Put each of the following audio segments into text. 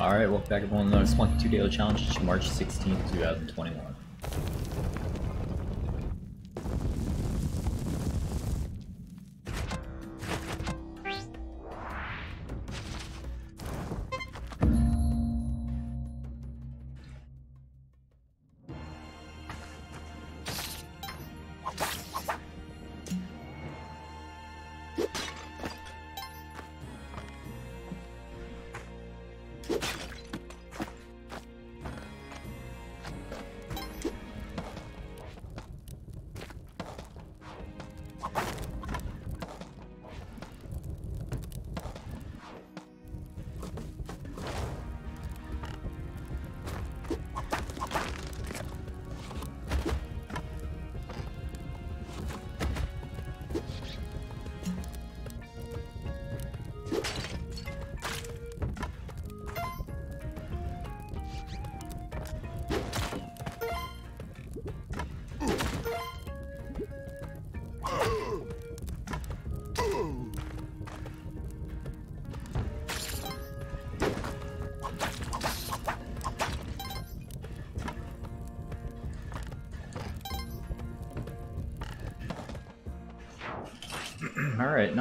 Alright, welcome back everyone to another Spelunky 2 Daily Challenge, it's March 16, 2021.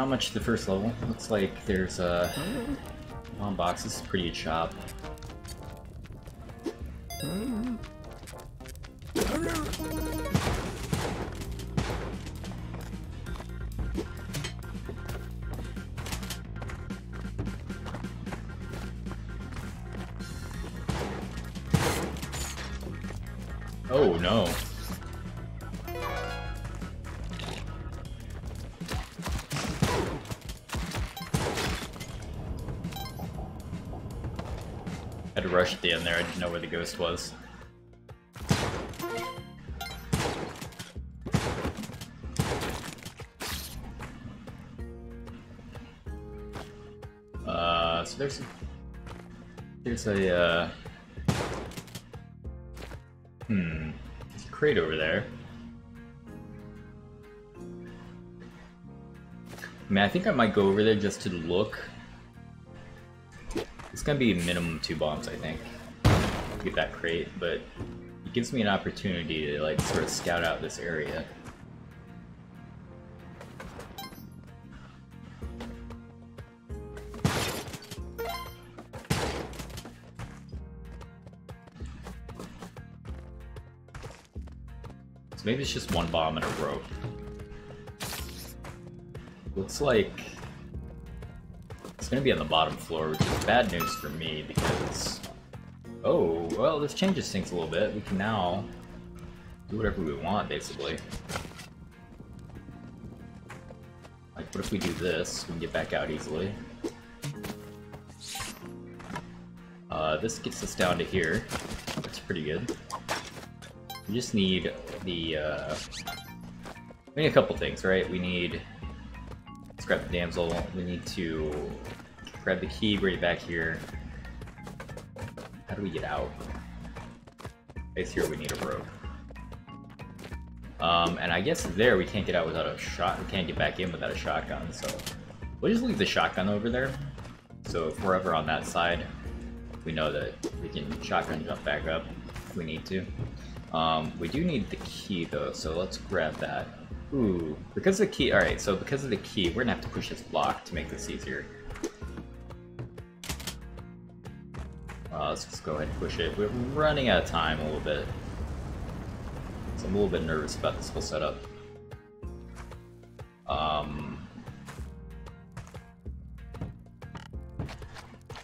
Much the first level. Looks like there's uh, a bomb box. This is pretty good shop. At the end there, I didn't know where the ghost was. Uh, so there's a, there's a, uh, hmm, there's a crate over there. I mean, I think I might go over there just to look it's gonna be minimum two bombs, I think, get that crate, but it gives me an opportunity to like sort of scout out this area. So maybe it's just one bomb in a row. Looks like it's gonna be on the bottom floor, which is bad news for me because... Oh, well, this changes things a little bit. We can now do whatever we want, basically. Like, what if we do this? We can get back out easily. Uh, this gets us down to here. That's pretty good. We just need the, uh... We need a couple things, right? We need... Let's grab the damsel. We need to grab the key, bring it back here. How do we get out? I guess here we need a rope. Um, and I guess there we can't get out without a shot. We can't get back in without a shotgun, so we'll just leave the shotgun over there. So if we're ever on that side, we know that we can shotgun jump back up if we need to. Um, we do need the key though, so let's grab that. Ooh, because of the key, alright, so because of the key, we're gonna have to push this block to make this easier. Uh, let's just go ahead and push it. We're running out of time a little bit. So I'm a little bit nervous about this whole setup. Um,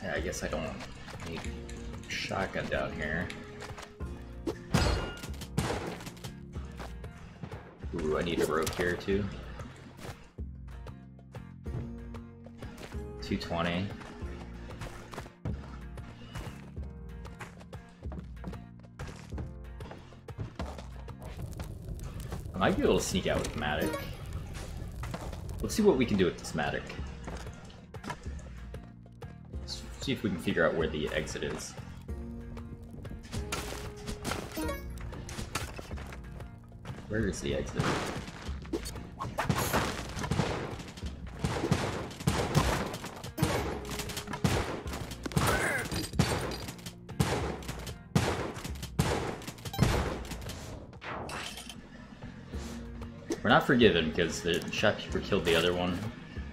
yeah, I guess I don't need shotgun down here. Ooh, I need a rope here too. 220. I might be able to sneak out with Mattock. Let's see what we can do with this Mattock. Let's see if we can figure out where the exit is. Where is the exit? Forgiven because the shopkeeper killed the other one.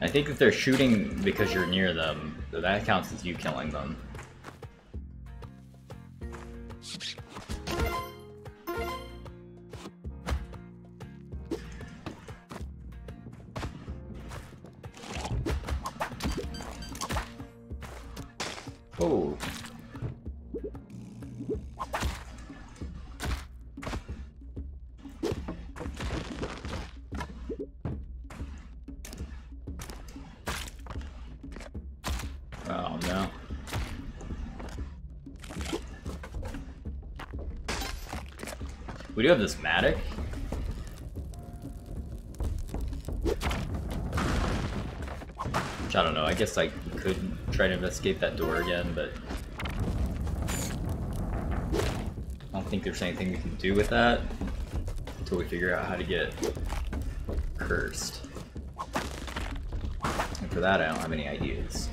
I think if they're shooting because you're near them, that counts as you killing them. Have this Mattock. Which I don't know, I guess I could try to investigate that door again, but... I don't think there's anything we can do with that until we figure out how to get cursed. And for that, I don't have any ideas.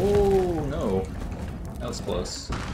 Oh. That was close.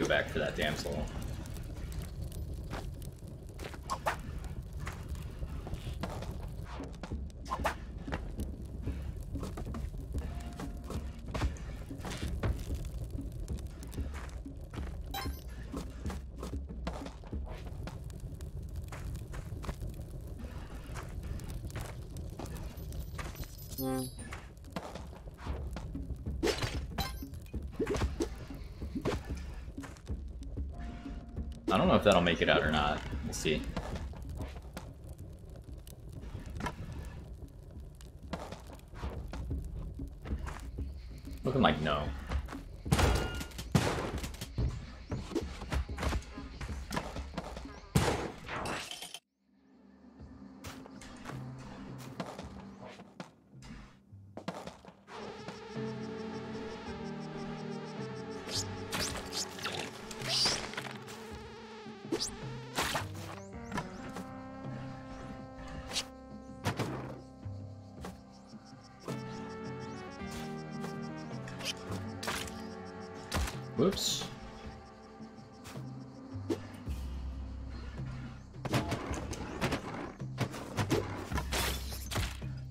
Go back for that damsel. If that'll make it out or not. We'll see. Whoops.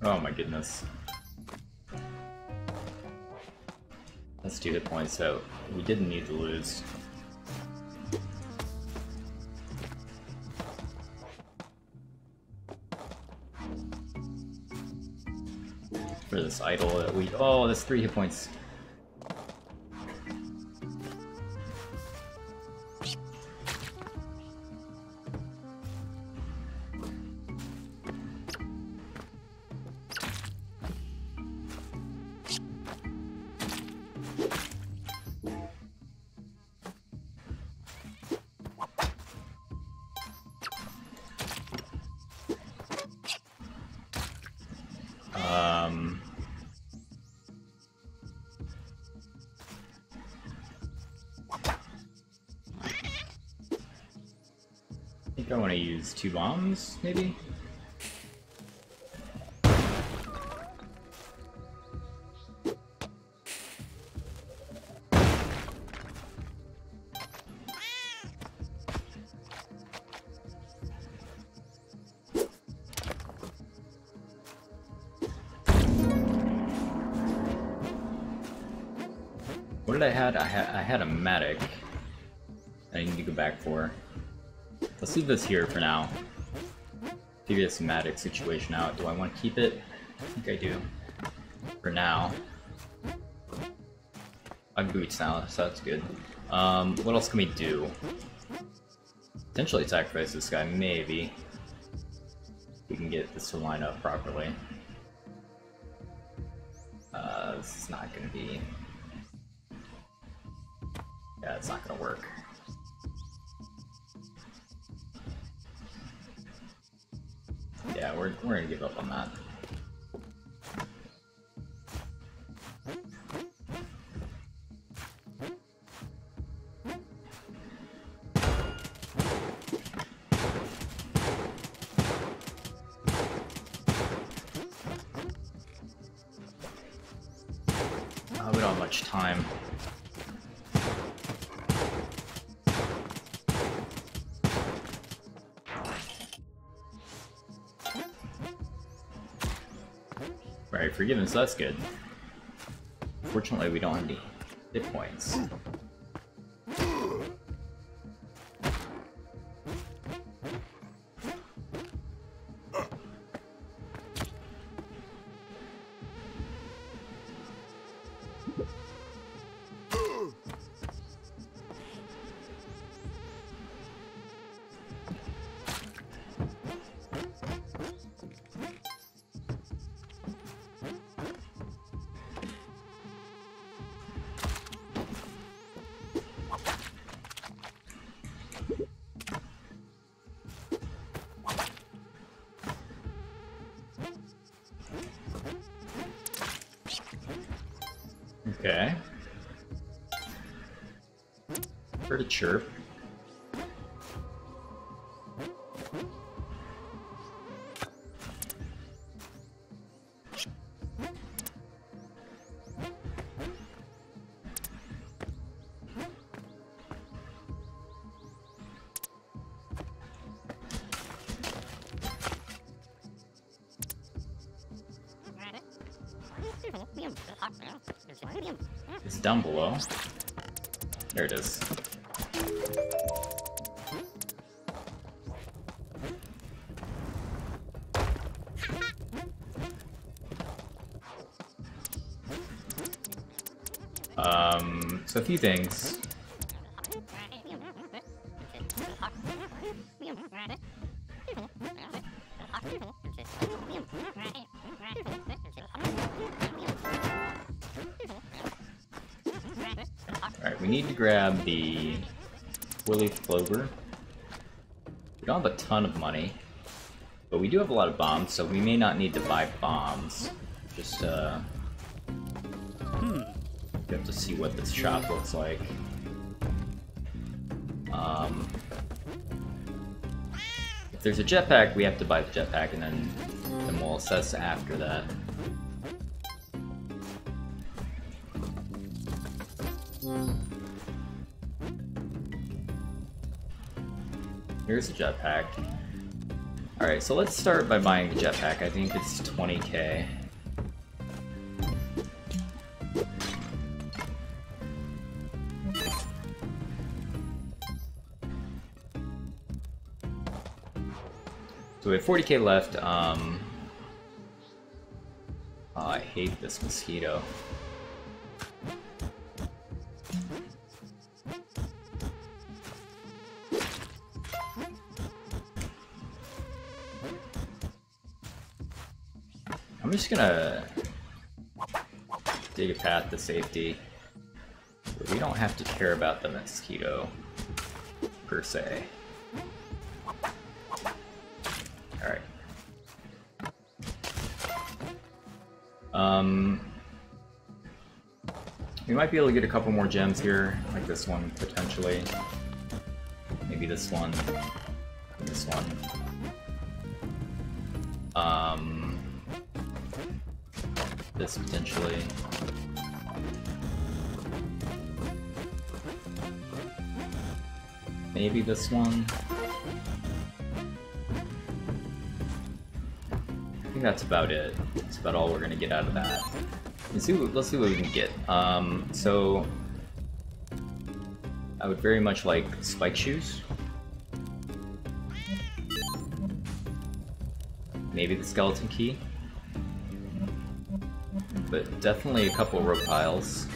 Oh my goodness. That's two hit points, so we didn't need to lose. For this idol that we- oh, that's three hit points. Bombs, maybe? What did I had? I had I had a Mattock. I need to go back for. Let's leave this here for now. Figure this Mattock situation out. Do I want to keep it? I think I do. For now. I have boots now, so that's good. Um, what else can we do? potentially sacrifice this guy, maybe. We can get this to line up properly. Uh, this is not gonna be... Yeah, it's not gonna work. We're, we're gonna give up on that. Forgiven, so that's good. Fortunately, we don't have any hit points. Chirp. It's down below. There it is. So a few things. Alright, we need to grab the four-leaf clover. We don't have a ton of money, but we do have a lot of bombs, so we may not need to buy bombs. Just, uh... To see what this shop looks like. Um... If there's a jetpack, we have to buy the jetpack, and then, then we'll assess after that. Here's a jetpack. Alright, so let's start by buying the jetpack. I think it's 20k. 40k left. Um, oh, I hate this mosquito. I'm just gonna dig a path to safety. We don't have to care about the mosquito, per se. Might be able to get a couple more gems here, like this one, potentially. Maybe this one. This one. Um, this potentially. Maybe this one. I think that's about it. That's about all we're gonna get out of that. Let's see what, let's see what we can get. Um, so I would very much like spike shoes. Maybe the skeleton key. But definitely a couple rope piles.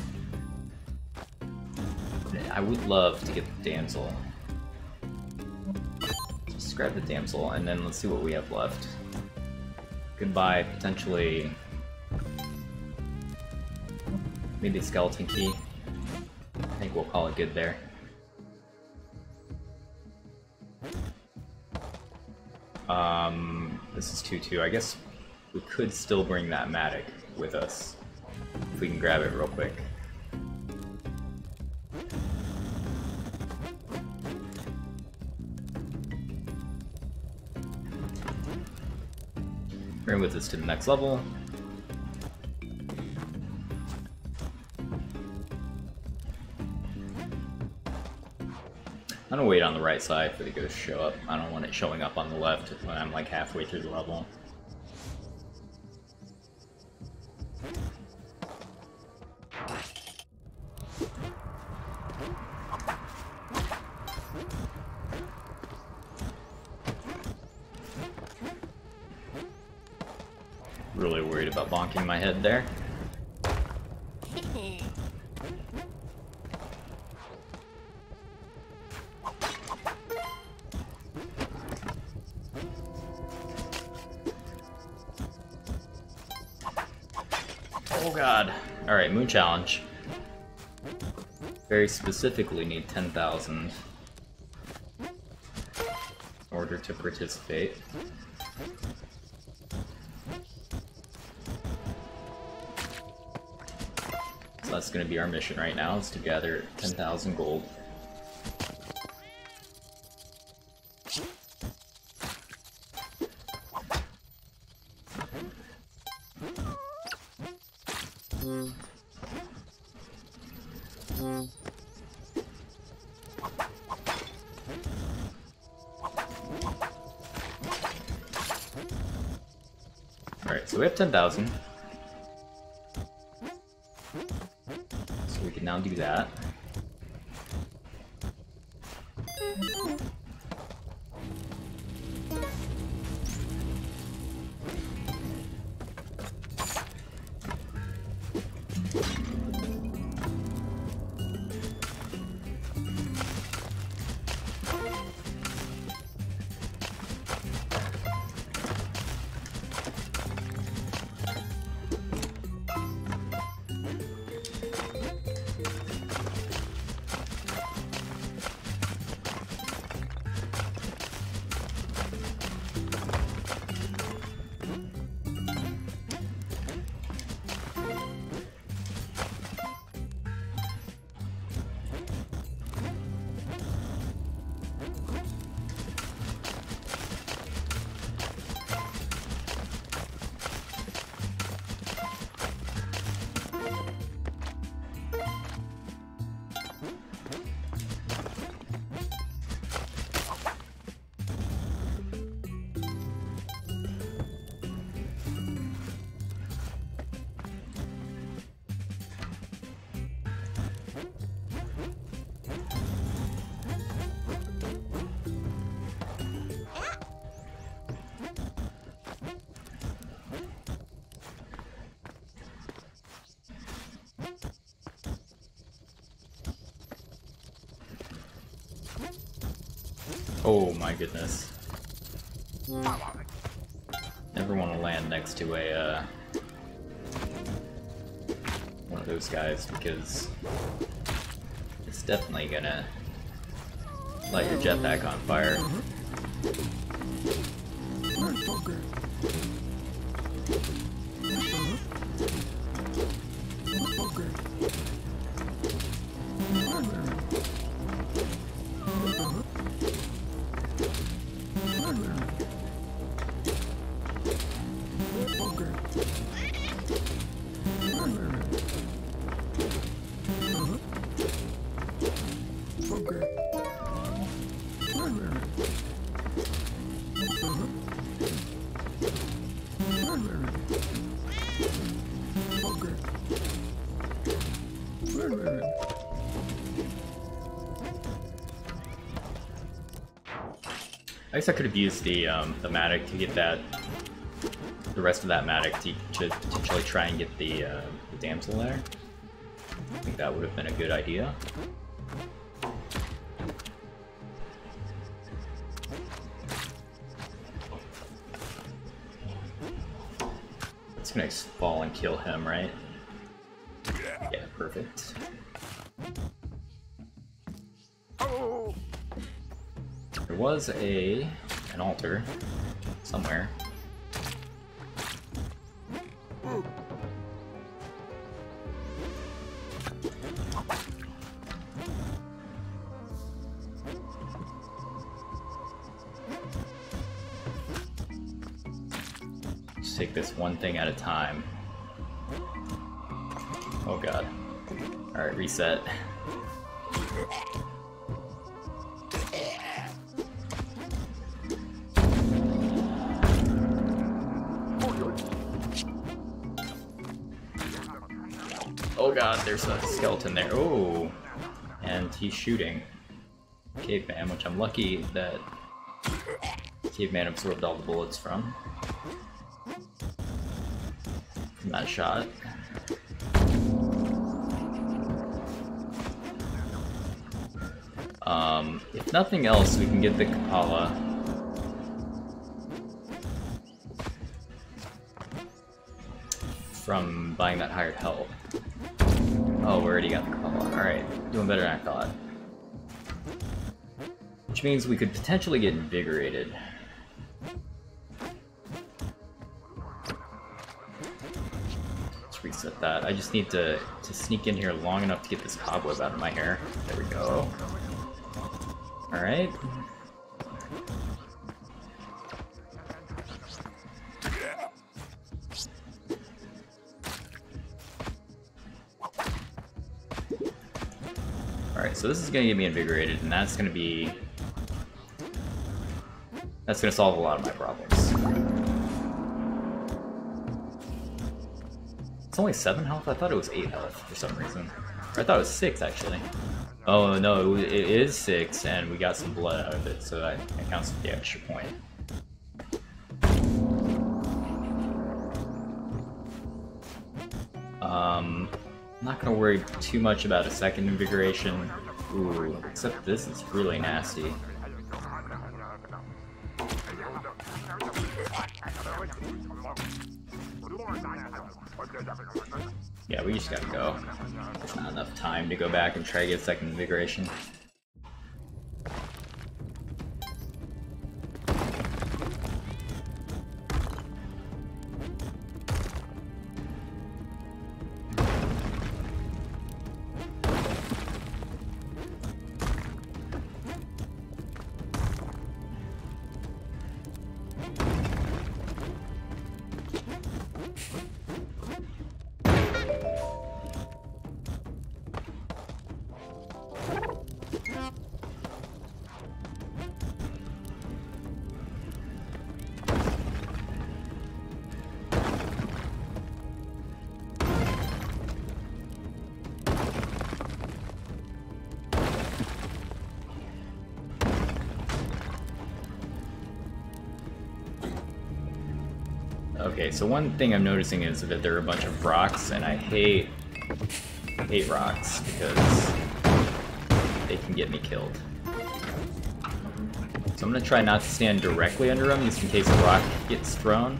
I would love to get the damsel. just grab the damsel and then let's see what we have left. Goodbye, potentially... Maybe a skeleton key. I think we'll call it good there. Um, this is 2-2. I guess we could still bring that Mattock with us. If we can grab it real quick. Bring with us to the next level. Gonna wait on the right side for the ghost to show up. I don't want it showing up on the left when I'm like halfway through the level. Really worried about bonking my head there. Moon Challenge. Very specifically need 10,000 in order to participate. So that's gonna be our mission right now, is to gather 10,000 gold. 10,000. Oh my goodness. Never want to land next to a, uh, one of those guys because it's definitely gonna light your jetpack on fire. guess I could have used the um, the Mattock to get that, the rest of that Mattock to, to potentially try and get the, uh, the Damsel there. I think that would have been a good idea. It's gonna fall and kill him, right? Yeah, perfect. There was a altar somewhere. Just take this one thing at a time. Oh god. Alright, reset. God, there's a skeleton there. Oh! And he's shooting. Caveman, which I'm lucky that Caveman absorbed all the bullets from. From that shot. Um, if nothing else, we can get the Kapala. From buying that hired help. Oh, we already got the Kapala. Alright, doing better than I thought. Which means we could potentially get invigorated. Let's reset that. I just need to, to sneak in here long enough to get this cobweb out of my hair. There we go. Alright. So this is gonna get me invigorated, and that's gonna be... That's gonna solve a lot of my problems. It's only 7 health? I thought it was 8 health for some reason. Or I thought it was 6, actually. Oh, no, it is 6, and we got some blood out of it, so that, counts for the extra point. Um, I'm not gonna worry too much about a second invigoration. Ooh, except this is really nasty. Yeah, we just gotta go. There's not enough time to go back and try to get second invigoration. So one thing I'm noticing is that there are a bunch of rocks, and I hate hate rocks because they can get me killed. So I'm gonna try not to stand directly under them, just in case a rock gets thrown.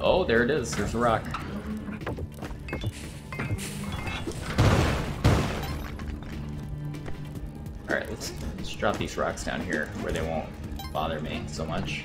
Oh, there it is. There's a rock. Alright, let's, let's drop these rocks down here where they won't bother me so much.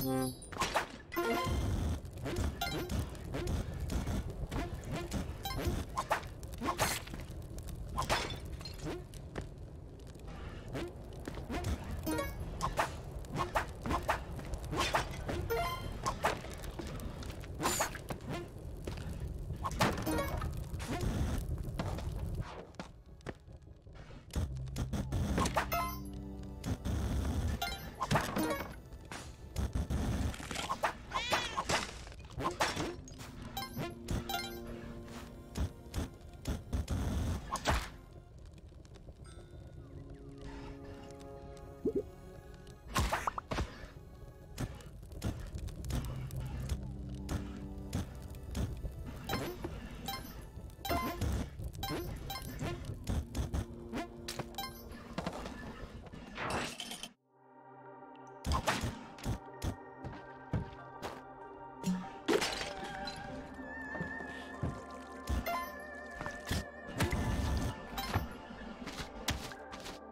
Mm-hmm.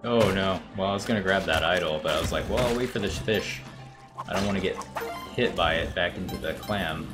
Oh no. Well, I was gonna grab that idol, but I was like, well, I'll wait for this fish. I don't want to get hit by it back into the clam.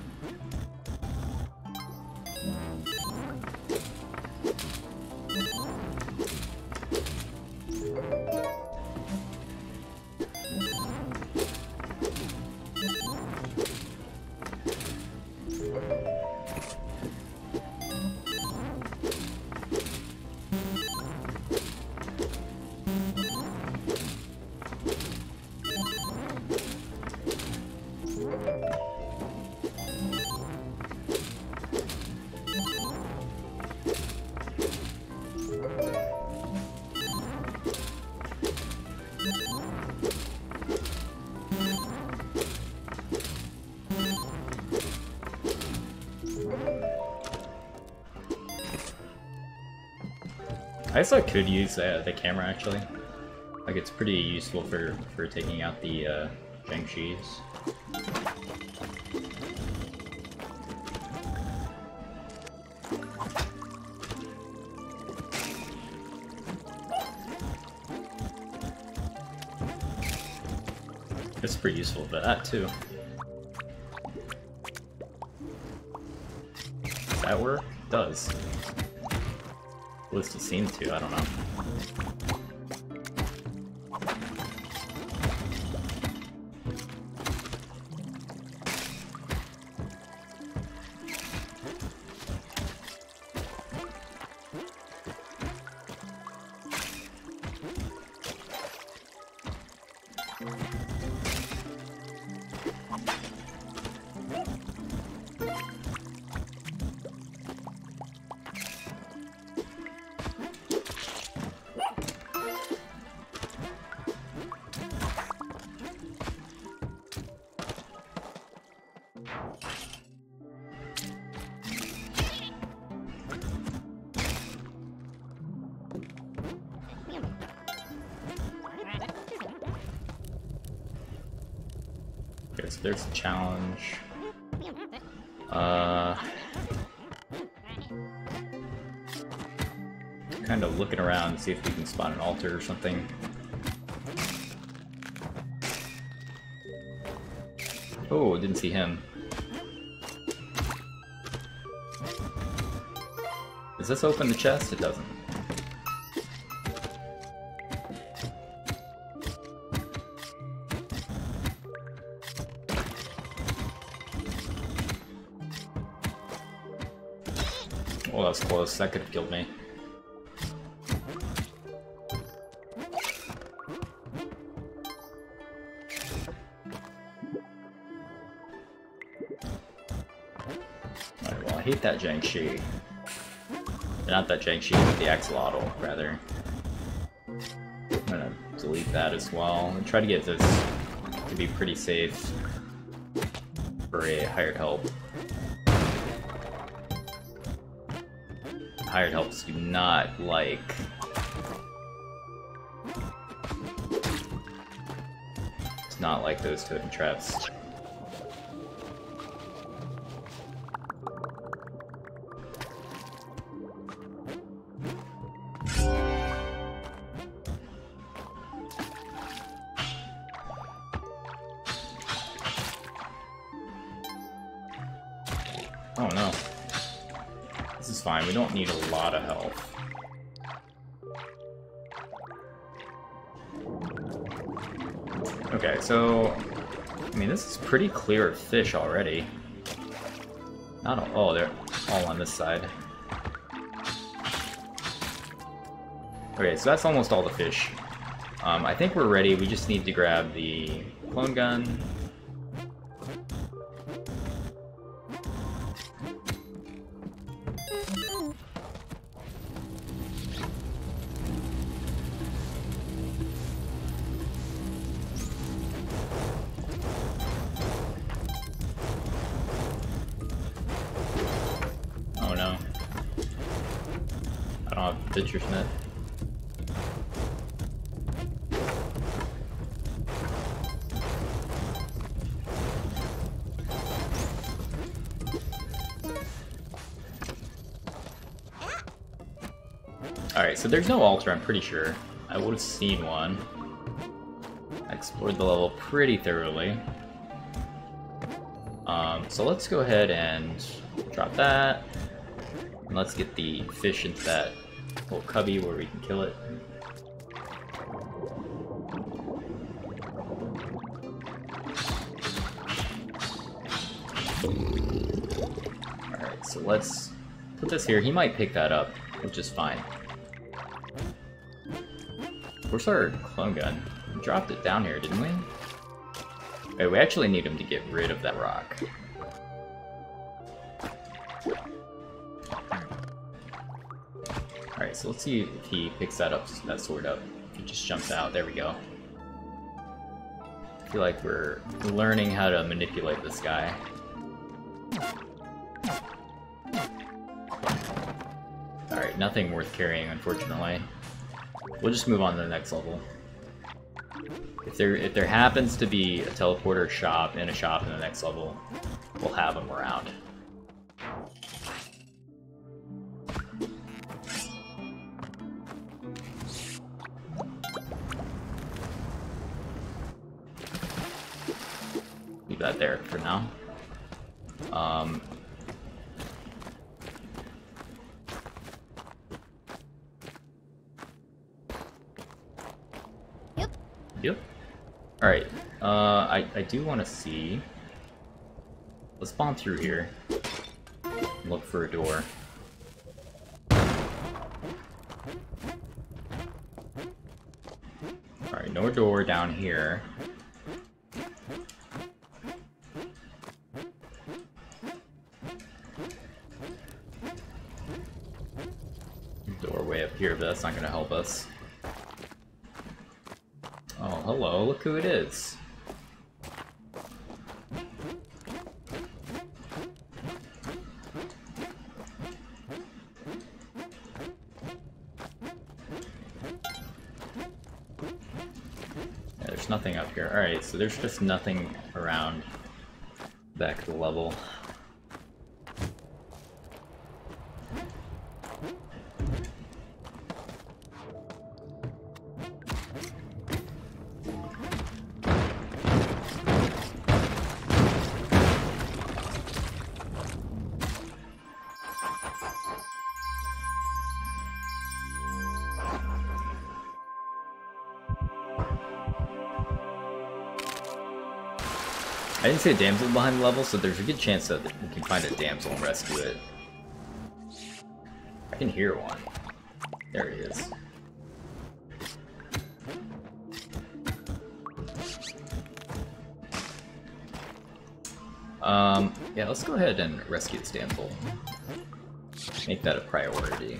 I could use uh, the camera actually. Like it's pretty useful for for taking out the uh, Jiangshis. It's pretty useful for that too. Does that work? Does. At least it seemed to, I don't know. There's a challenge. Uh, kind of looking around to see if we can spot an altar or something. Oh, didn't see him. Does this open the chest? It doesn't. That. Could have killed me. Alright, well, I hate that Jiangshi. Not that Jiangshi, but the Axolotl, rather. I'm gonna delete that as well. And try to get this to be pretty safe for a hired help. hired helps do not like... It's not like those totem traps. This is fine, we don't need a lot of health. Okay, so... I mean, this is pretty clear of fish already. Not all, oh, they're all on this side. Okay, so that's almost all the fish. Um, I think we're ready, we just need to grab the clone gun, so there's no altar, I'm pretty sure. I would have seen one. I explored the level pretty thoroughly. Um, so let's go ahead and drop that. And let's get the fish into that little cubby where we can kill it. Alright, so let's put this here. He might pick that up, which is fine. Where's our clone gun? We dropped it down here, didn't we? Wait, we actually need him to get rid of that rock. Alright, so let's see if he picks that up, that sword up. If he just jumps out, there we go. I feel like we're learning how to manipulate this guy. Alright, nothing worth carrying, unfortunately. We'll just move on to the next level. If there if there happens to be a teleporter shop and a shop in the next level, we'll have them around. Leave that there for now. Um, yep. Yep. Alright. Uh, I, do want to see... Let's spawn through here. Look for a door. Alright, no door down here. Doorway up here, but that's not going to help us. Oh, hello, look who it is. Here. Alright, so there's just nothing around back of the level. See a damsel behind the level, so there's a good chance that we can find a damsel and rescue it. I can hear one. There he is. Um, yeah, let's go ahead and rescue this damsel. Make that a priority.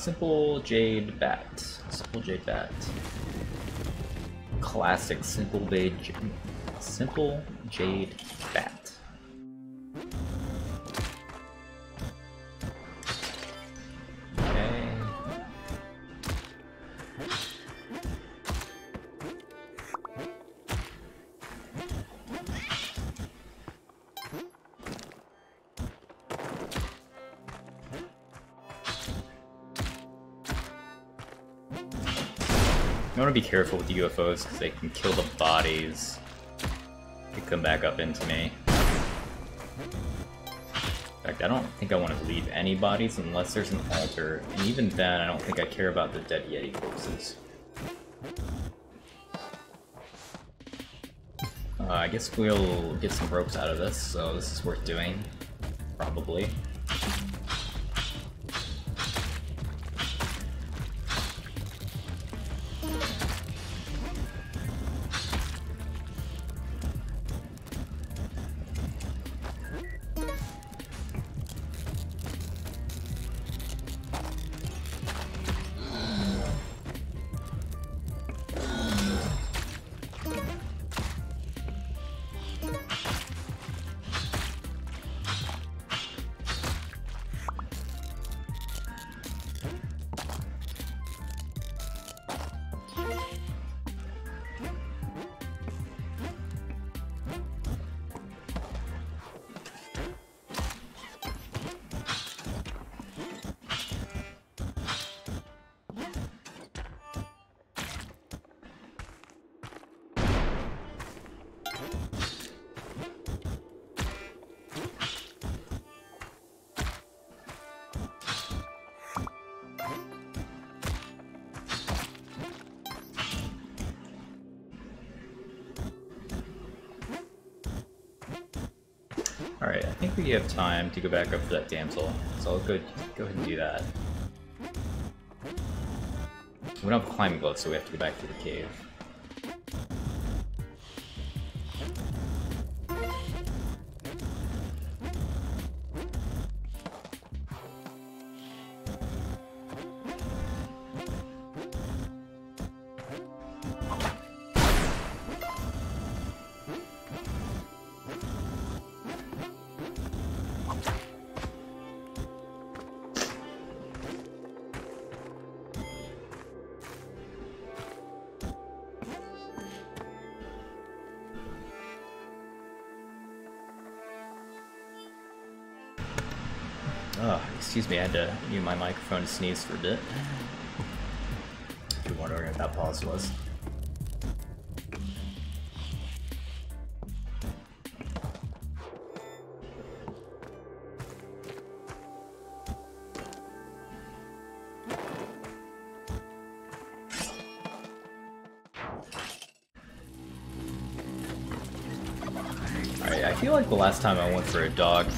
Simple jade bat. Simple jade bat. Classic simple jade. Simple jade want to be careful with the UFOs because they can kill the bodies. They come back up into me. In fact, I don't think I want to leave any bodies unless there's an altar, and even then, I don't think I care about the dead Yeti corpses. Uh, I guess we'll get some ropes out of this, so this is worth doing. Probably. Alright, I think we have time to go back up for that damsel, so I'll go, go ahead and do that. We don't have climbing gloves, so we have to go back to the cave. Me, I had to mute my microphone to sneeze for a bit. If you're wondering what that pause was. Alright, I feel like the last time I went for a dog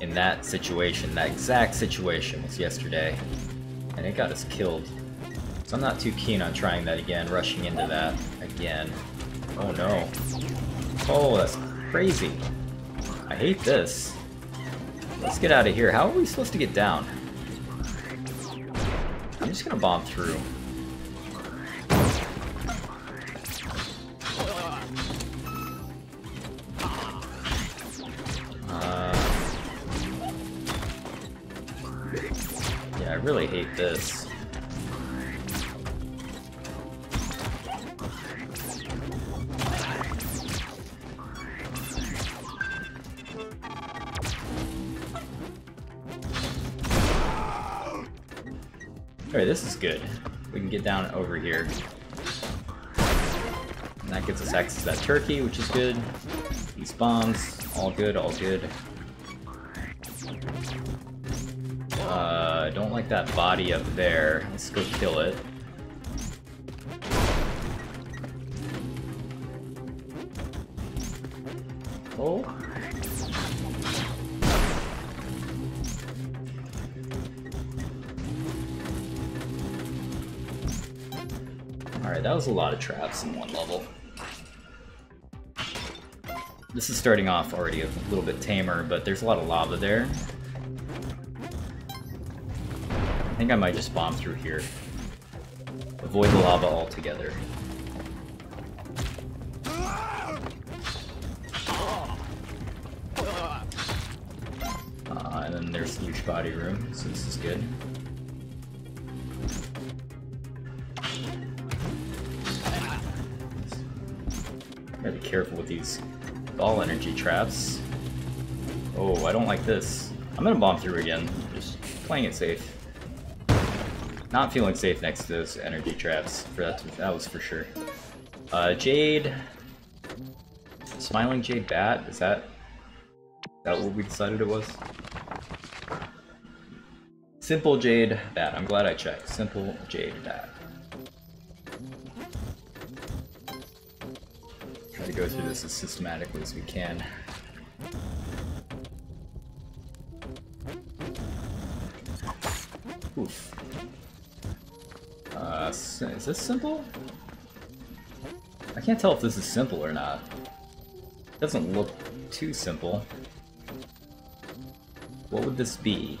in that situation, that exact situation was yesterday, and it got us killed. So I'm not too keen on trying that again, rushing into that again. Oh no. Oh, that's Crazy. I hate this. Let's get out of here. How are we supposed to get down? I'm just gonna bomb through. Turkey, which is good. These bombs, all good, all good. Uh, I don't like that body up there. Let's go kill it. Oh. Alright, that was a lot of traps in one level. This is starting off already a little bit tamer, but there's a lot of lava there. I think I might just bomb through here. Avoid the lava altogether. Uh, and then there's huge body room, so this is good. Gotta be careful with these ball energy traps. Oh, I don't like this. I'm gonna bomb through again, just playing it safe. Not feeling safe next to those energy traps. For that, to, that was for sure. Uh, Jade, Smiling Jade Bat. Is that is that what we decided it was? Simple Jade Bat. I'm glad I checked. Simple Jade Bat. Go through this as systematically as we can. Oof. Uh, is this simple? I can't tell if this is simple or not. It doesn't look too simple. What would this be?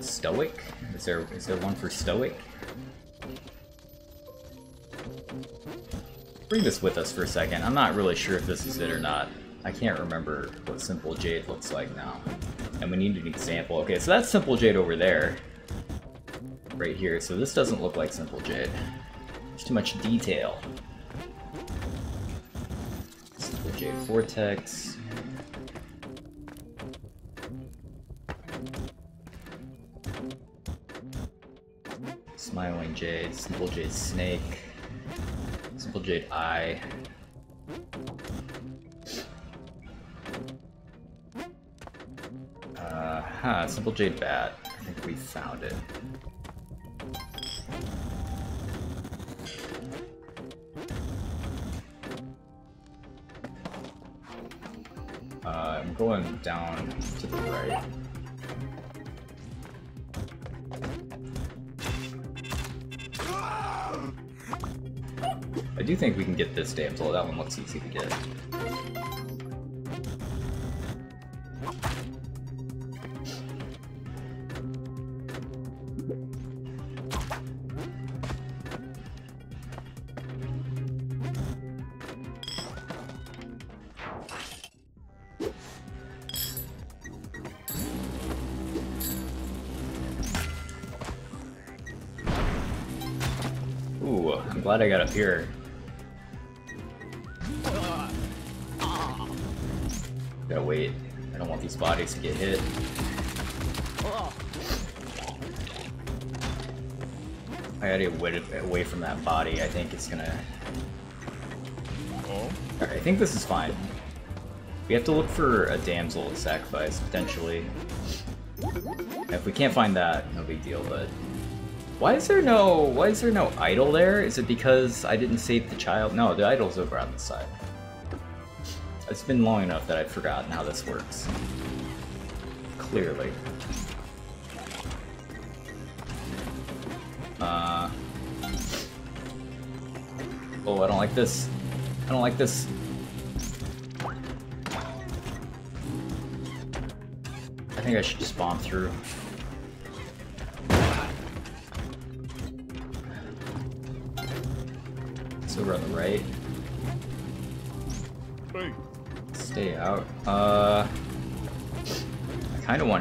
Stoic? Is there is there one for Stoic? Bring this with us for a second. I'm not really sure if this is it or not. I can't remember what Simple Jade looks like now. And we need an example. Okay, so that's Simple Jade over there. Right here. So this doesn't look like Simple Jade. There's too much detail. Simple Jade Vortex. Smiling Jade, Simple Jade Snake, Simple Jade Eye. Uh, huh, Simple Jade Bat. I think we found it. Uh, I'm going down to the right. Do think we can get this damsel. That one looks easy to get. Ooh, I'm glad I got up here. These bodies to get hit. I gotta get away, away from that body. I think it's gonna... Oh. Alright, I think this is fine. We have to look for a damsel to sacrifice, potentially. If we can't find that, no big deal, but... Why is there no why is there no idol there? Is it because I didn't save the child? No, the idol's over on the side. It's been long enough that I've forgotten how this works clearly. Uh... Oh, I don't like this. I don't like this. I think I should just bomb through.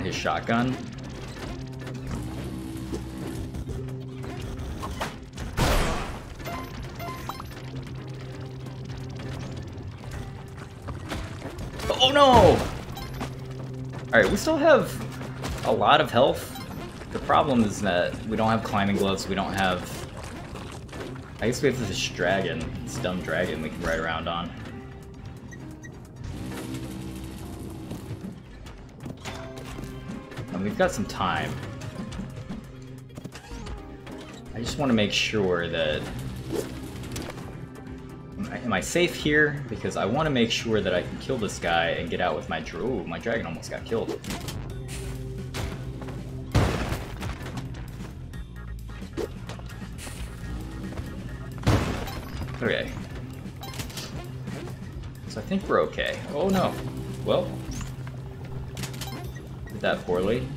His shotgun. Oh no! Alright, we still have a lot of health. The problem is that we don't have climbing gloves, we don't have... I guess we have this dragon, this dumb dragon we can ride around on. Got some time. I just want to make sure that am I safe here? Because I want to make sure that I can kill this guy and get out with my... Ooh, my dragon almost got killed. Okay. So I think we're okay. Oh no. Well. Did that poorly.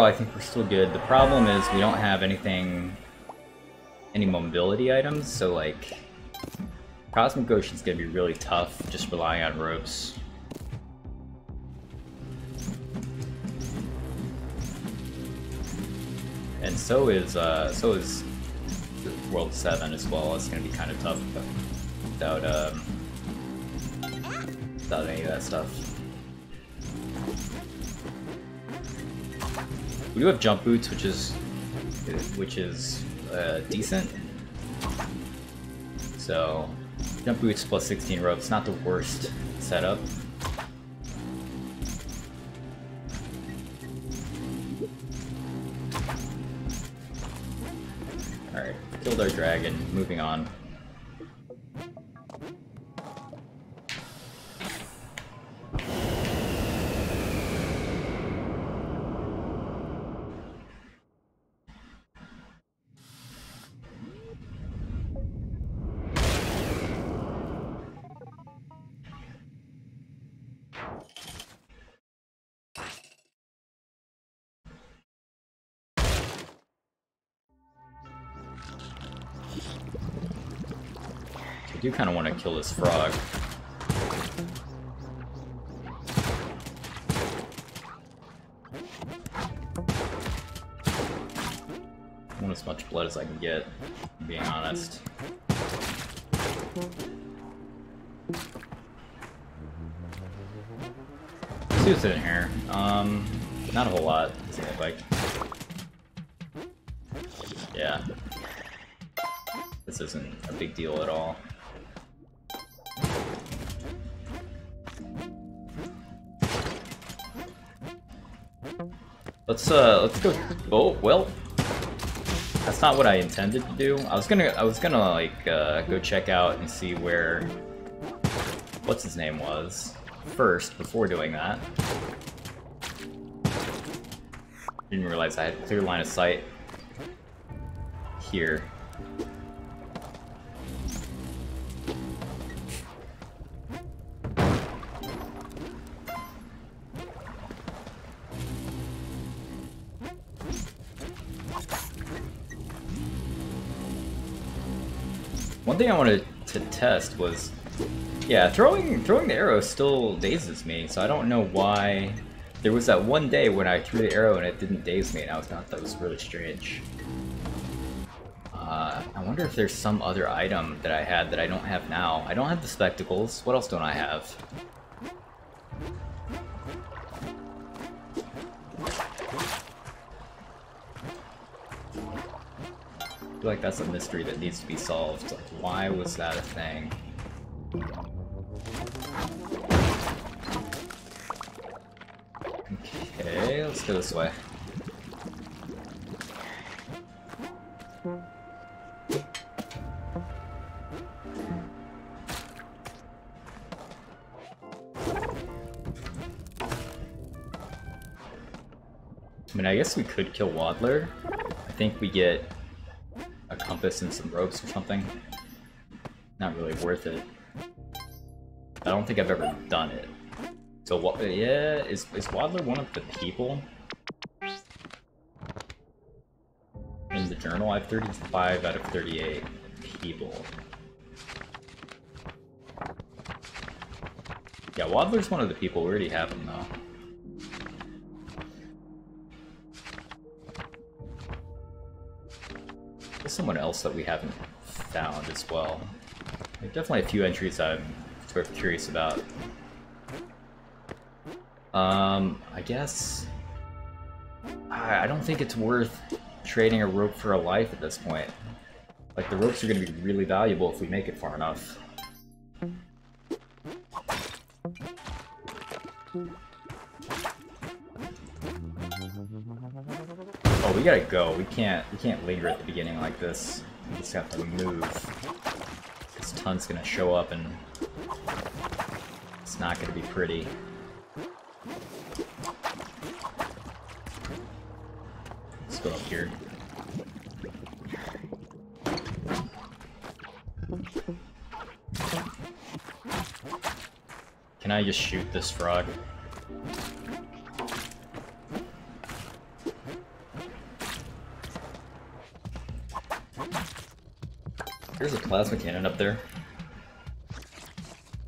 Overall, I think we're still good. The problem is we don't have anything, any mobility items, so like, Cosmic Ocean's gonna be really tough, just relying on ropes. And so is, uh, so is World 7 as well. It's gonna be kind of tough without, um, without any of that stuff. We do have jump boots, which is, which is, uh, decent. So, jump boots plus 16 ropes, not the worst setup. Alright, Killed our dragon. Moving on. I do kind of want to kill this frog. I want as much blood as I can get, being honest. Let's see what's in here. Um, not a whole lot, doesn't like. Yeah. This isn't a big deal at all. Let's uh let's go oh well that's not what I intended to do. I was gonna I was gonna like uh, go check out and see where what's his name was first before doing that. Didn't realize I had clear line of sight here. Thing I wanted to test was, yeah, throwing throwing the arrow still dazes me, so I don't know why. There was that one day when I threw the arrow and it didn't daze me, and I was thought that was really strange. Uh, I wonder if there's some other item that I had that I don't have now. I don't have the spectacles. What else don't I have? like that's a mystery that needs to be solved. Like, why was that a thing? Okay, let's go this way. I mean, I guess we could kill Waddler. I think we get compass and some ropes or something. Not really worth it. I don't think I've ever done it. So what? Yeah, is is Waddler one of the people in the journal? I have 35 out of 38 people. Yeah, Waddler's one of the people. We already have him though. Someone else that we haven't found as well. Definitely a few entries I'm sort of curious about. Um, I guess... I don't think it's worth trading a rope for a life at this point. Like, the ropes are going to be really valuable if we make it far enough. We gotta go. We can't we can't linger at the beginning like this. We just have to move. This Tun's gonna show up and it's not gonna be pretty. Let's go up here. Can I just shoot this frog? There's a plasma cannon up there.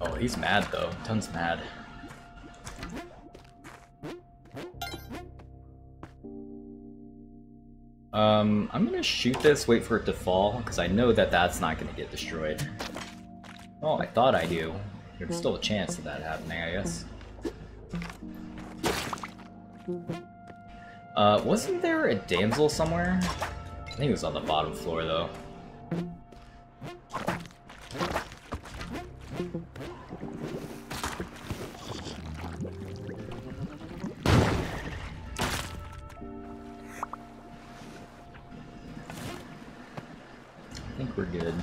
Oh, he's mad though. Tun's mad. Um, I'm gonna shoot this, wait for it to fall, because I know that that's not gonna get destroyed. Oh, I thought I do. There's still a chance of that happening, I guess. Uh, wasn't there a damsel somewhere? I think it was on the bottom floor, though. I think we're good.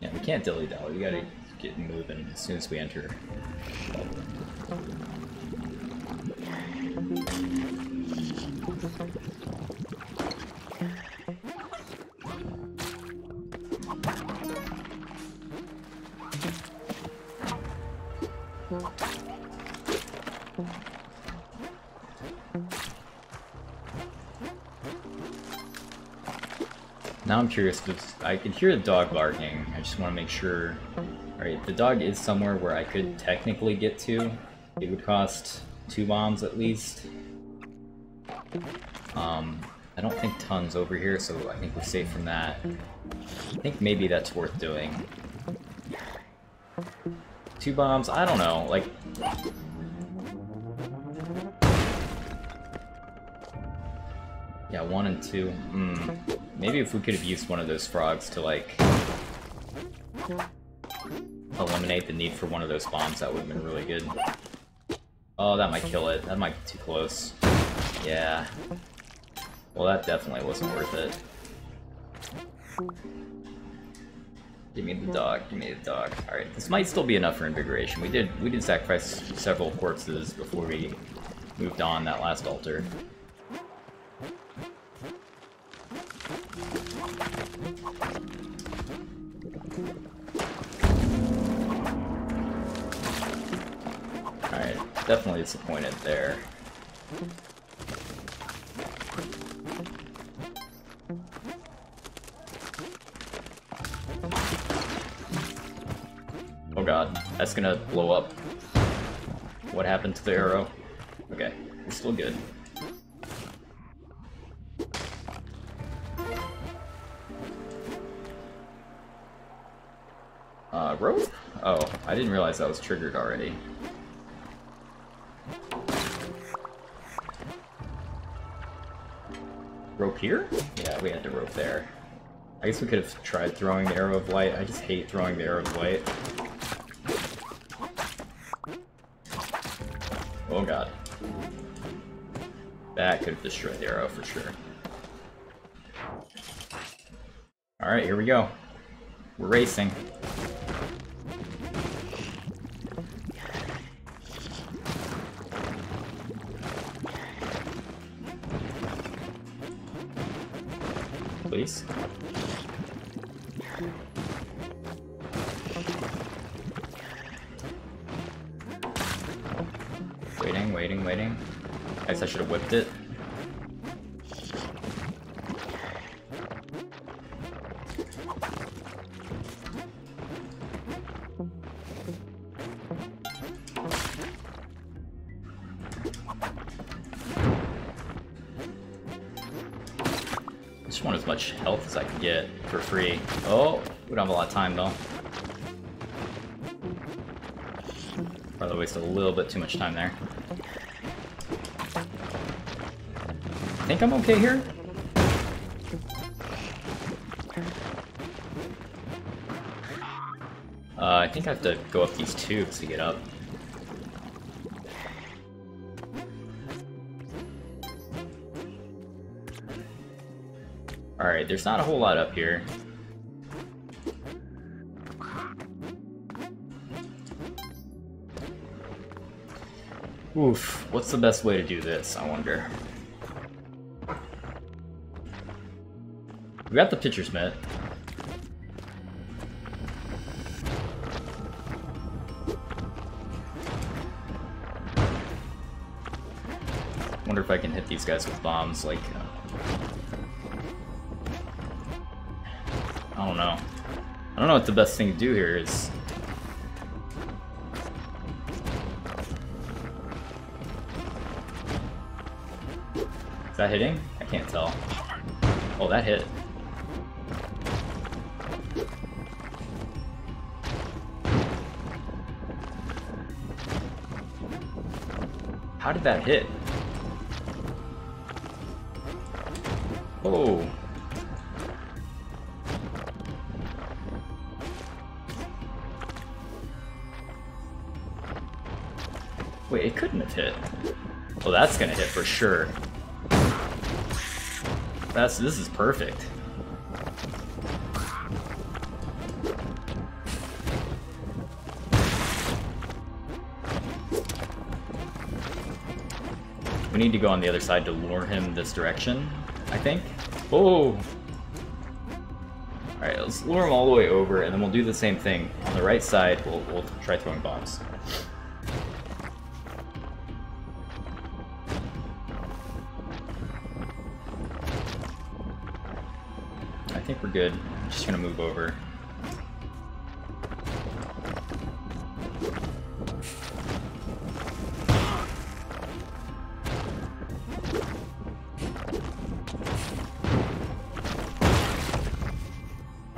Yeah, we can't dilly-dally. We gotta get moving as soon as we enter. Curious because I can hear the dog barking. I just want to make sure. Alright, the dog is somewhere where I could technically get to. It would cost two bombs at least. Um, I don't think Tun's over here, so I think we're safe from that. I think maybe that's worth doing. Two bombs? I don't know. Like, Yeah, one and two. Hmm. Maybe if we could have used one of those frogs to, like, eliminate the need for one of those bombs, that would have been really good. Oh, that might kill it. That might be too close. Yeah. Well, that definitely wasn't worth it. Give me the dog, give me the dog. Alright, this might still be enough for invigoration. We did we did sacrifice several corpses before we moved on that last altar. Definitely disappointed there. Oh god, that's gonna blow up. What happened to the arrow? Okay, it's still good. Uh, rope? Oh, I didn't realize that was triggered already. Here? Yeah, we had to rope there. I guess we could have tried throwing the arrow of light. I just hate throwing the arrow of light. Oh god. That could have destroyed the arrow for sure. Alright, here we go. We're racing. Too much time there. I think I'm okay here. Uh, I think I have to go up these tubes to get up. Alright, there's not a whole lot up here. Oof, what's the best way to do this, I wonder? We got the pitcher's mitt. Wonder if I can hit these guys with bombs, like... Uh... I don't know. I don't know what the best thing to do here is. That hitting? I can't tell. Oh, that hit. How did that hit? Oh. Wait, it couldn't have hit. Well, that's gonna hit for sure. That's this is perfect. We need to go on the other side to lure him this direction, I think. Oh! Alright, let's lure him all the way over, and then we'll do the same thing. On the right side, we'll, we'll try throwing bombs.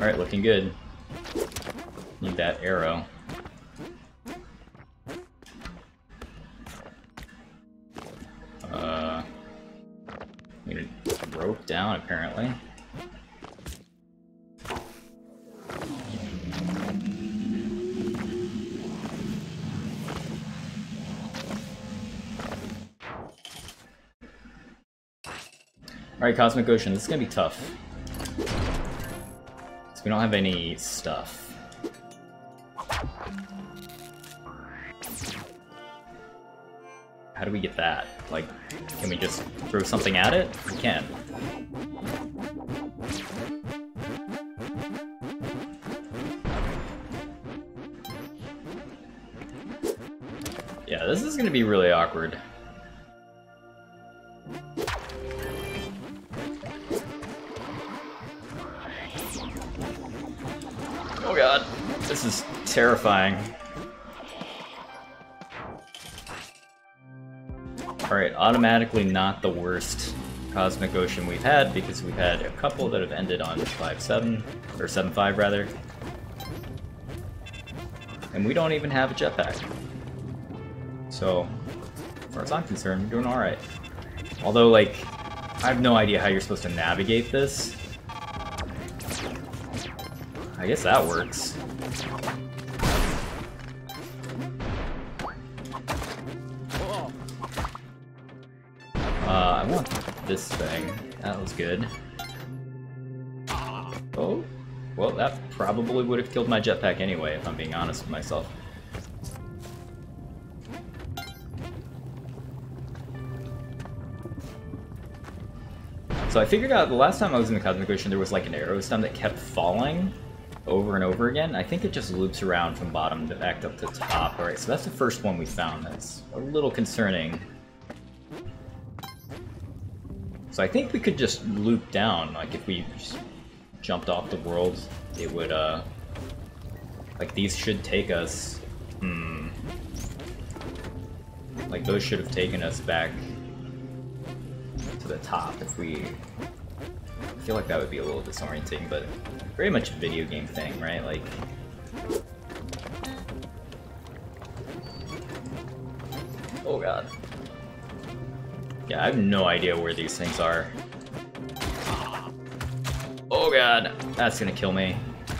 Alright, looking good. Need that arrow. Uh, need a rope down, apparently. Alright, Cosmic Ocean, this is gonna be tough. So we don't have any stuff. How do we get that? Like, can we just throw something at it? We can. Yeah, this is gonna be really awkward. Terrifying. Alright, automatically not the worst Cosmic Ocean we've had, because we've had a couple that have ended on 5-7, or 7-5 rather. And we don't even have a jetpack. So, as far as I'm concerned, we're doing alright. Although, like, I have no idea how you're supposed to navigate this. I guess that works. Good. Oh, well, that probably would have killed my jetpack anyway, if I'm being honest with myself. So I figured out the last time I was in the Cosmic Ocean, there was like an arrow stem that kept falling over and over again. I think it just loops around from bottom to back up to top. Alright, so that's the first one we found. That's a little concerning. So I think we could just loop down. Like if we jumped off the world, it would, uh... Like these should take us... Hmm... Like those should have taken us back to the top if we... I feel like that would be a little disorienting, but very much a video game thing, right? Like... Oh god. Yeah, I have no idea where these things are. Oh god, that's gonna kill me.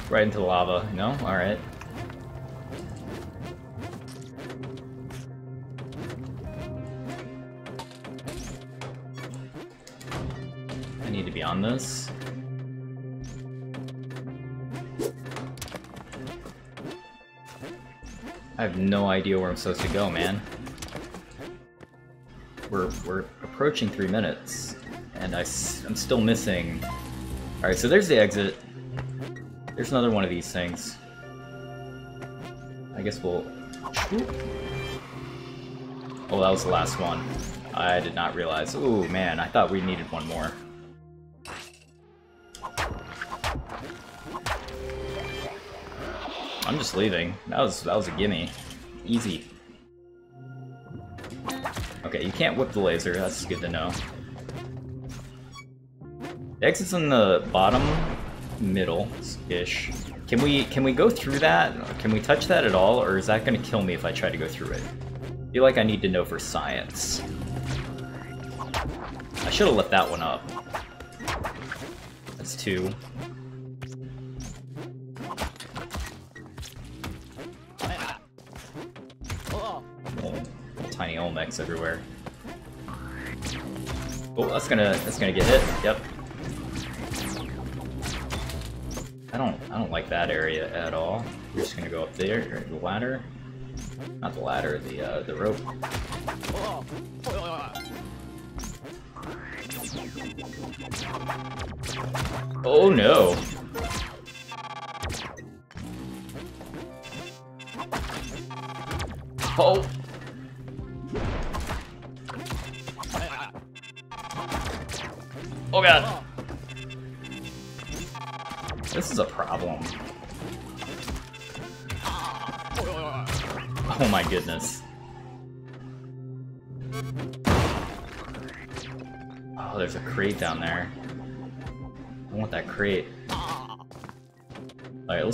Right into the lava. No? Alright. I need to be on this. I have no idea where I'm supposed to go, man. We're, we're approaching three minutes, and I, I'm still missing... Alright, so there's the exit. There's another one of these things. I guess we'll... Oh, that was the last one. I did not realize. Oh man, I thought we needed one more. I'm just leaving. That was that was a gimme. Easy. Okay, you can't whip the laser. That's good to know. The exit's in the bottom middle-ish. Can we can we go through that? Can we touch that at all, or is that gonna kill me if I try to go through it? I feel like I need to know for science. I should have left that one up. That's two. Tiny Olmecs everywhere. Oh, that's gonna that's gonna get hit. Yep. I don't I don't like that area at all. We're just gonna go up there, the ladder. Not the ladder, the uh, the rope. Oh no!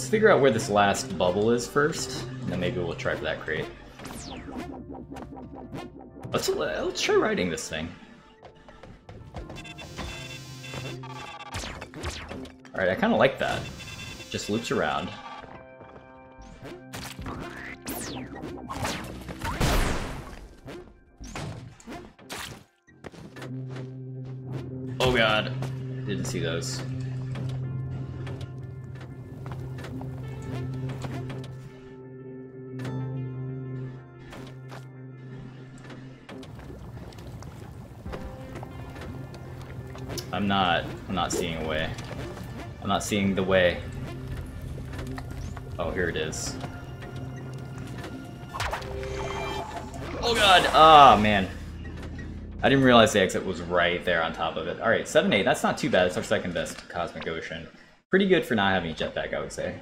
Let's figure out where this last bubble is first, and then maybe we'll try for that crate. Let's, let's try riding this thing. Alright, I kind of like that. Just loops around. Oh god. Didn't see those. I'm not, I'm not seeing a way. I'm not seeing the way. Oh, here it is. Oh god! Ah, oh, man. I didn't realize the exit was right there on top of it. Alright, 7-8. That's not too bad. It's our second best Cosmic Ocean. Pretty good for not having a jetpack, I would say.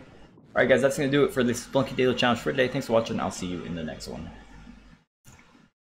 Alright guys, that's going to do it for this Spelunky Daily Challenge for today. Thanks for watching. I'll see you in the next one.